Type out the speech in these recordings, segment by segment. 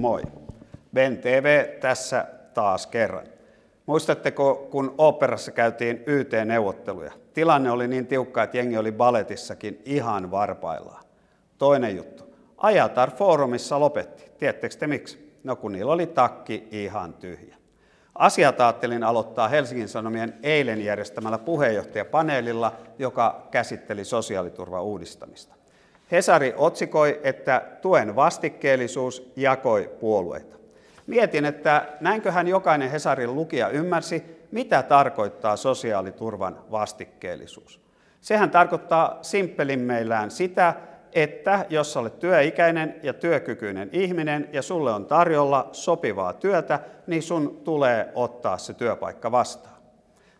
moi. Ben TV tässä taas kerran. Muistatteko, kun operassa käytiin YT-neuvotteluja? Tilanne oli niin tiukka, että jengi oli baletissakin ihan varpaillaan. Toinen juttu. Ajatar foorumissa lopetti. Tiedättekö te miksi? No kun niillä oli takki ihan tyhjä. Asiat ajattelin aloittaa Helsingin Sanomien eilen järjestämällä puheenjohtajapaneelilla, joka käsitteli sosiaaliturvan uudistamista. Hesari otsikoi, että tuen vastikkeellisuus jakoi puolueita. Mietin, että näinköhän jokainen Hesarin lukija ymmärsi, mitä tarkoittaa sosiaaliturvan vastikkeellisuus. Sehän tarkoittaa simpelimmeillään sitä, että jos olet työikäinen ja työkykyinen ihminen ja sulle on tarjolla sopivaa työtä, niin sun tulee ottaa se työpaikka vastaan.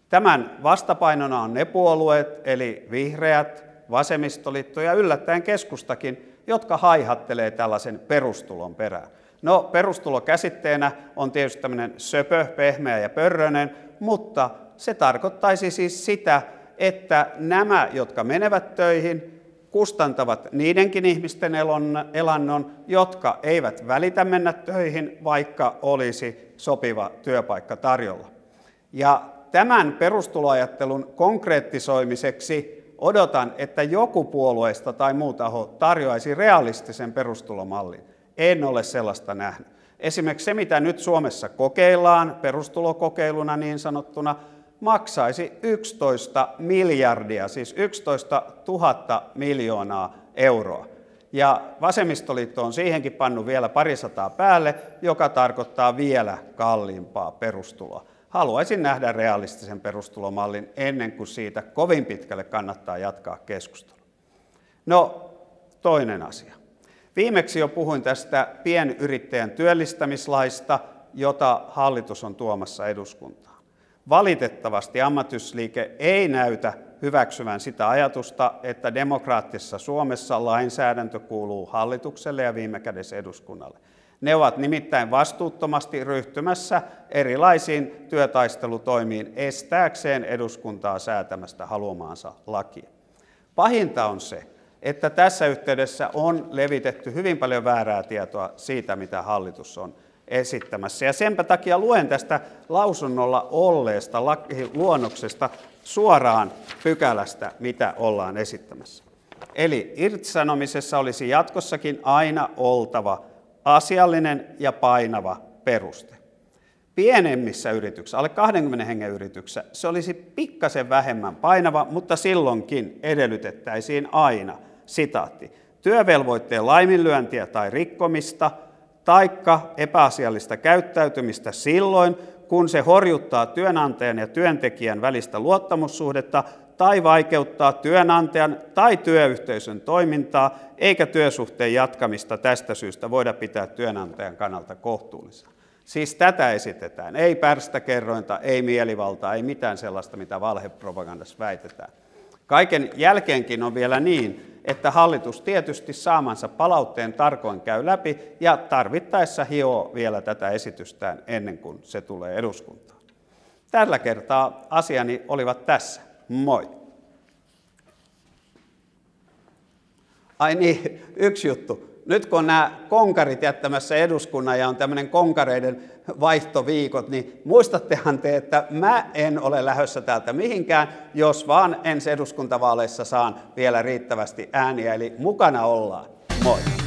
Tämän vastapainona on ne puolueet, eli vihreät, vasemmistoliitto ja yllättäen keskustakin, jotka haihattelee tällaisen perustulon perään. No, perustulo käsitteenä on tietysti tämmöinen söpö, pehmeä ja pörröinen, mutta se tarkoittaisi siis sitä, että nämä, jotka menevät töihin, kustantavat niidenkin ihmisten elannon, jotka eivät välitä mennä töihin, vaikka olisi sopiva työpaikka tarjolla. Ja tämän perustuloajattelun konkreettisoimiseksi odotan, että joku puolueista tai muu taho tarjoaisi realistisen perustulomallin. En ole sellaista nähnyt. Esimerkiksi se, mitä nyt Suomessa kokeillaan perustulokokeiluna niin sanottuna, maksaisi 11 miljardia, siis 11 000 miljoonaa euroa. Ja vasemmistoliitto on siihenkin pannut vielä parisataa päälle, joka tarkoittaa vielä kalliimpaa perustuloa. Haluaisin nähdä realistisen perustulomallin ennen kuin siitä kovin pitkälle kannattaa jatkaa keskustelua. No, toinen asia. Viimeksi jo puhuin tästä pienyrittäjän työllistämislaista, jota hallitus on tuomassa eduskuntaan. Valitettavasti ammattiyhdistysliike ei näytä hyväksyvän sitä ajatusta, että demokraattisessa Suomessa lainsäädäntö kuuluu hallitukselle ja viime kädessä eduskunnalle. Ne ovat nimittäin vastuuttomasti ryhtymässä erilaisiin työtaistelutoimiin estääkseen eduskuntaa säätämästä haluamaansa lakia. Pahinta on se, että tässä yhteydessä on levitetty hyvin paljon väärää tietoa siitä, mitä hallitus on esittämässä. Ja senpä takia luen tästä lausunnolla olleesta luonnoksesta suoraan pykälästä, mitä ollaan esittämässä. Eli irtisanomisessa olisi jatkossakin aina oltava asiallinen ja painava peruste. Pienemmissä yrityksissä, alle 20 hengen yrityksissä, se olisi pikkasen vähemmän painava, mutta silloinkin edellytettäisiin aina, sitaatti, työvelvoitteen laiminlyöntiä tai rikkomista – taikka epäasiallista käyttäytymistä silloin, kun se horjuttaa työnantajan ja työntekijän välistä luottamussuhdetta tai vaikeuttaa työnantajan tai työyhteisön toimintaa, eikä työsuhteen jatkamista tästä syystä voida pitää työnantajan kannalta kohtuullisena. Siis tätä esitetään. Ei pärstäkerrointa, ei mielivaltaa, ei mitään sellaista, mitä valhepropagandassa väitetään. Kaiken jälkeenkin on vielä niin, että hallitus tietysti saamansa palautteen tarkoin käy läpi ja tarvittaessa hioo vielä tätä esitystään ennen kuin se tulee eduskuntaan. Tällä kertaa asiani olivat tässä. Moi! Ai niin, yksi juttu. Nyt kun nämä konkarit jättämässä eduskunnan ja on tämmöinen konkareiden vaihtoviikot, niin muistattehan te, että mä en ole lähdössä täältä mihinkään, jos vaan ensi eduskuntavaaleissa saan vielä riittävästi ääniä, eli mukana ollaan. Moi!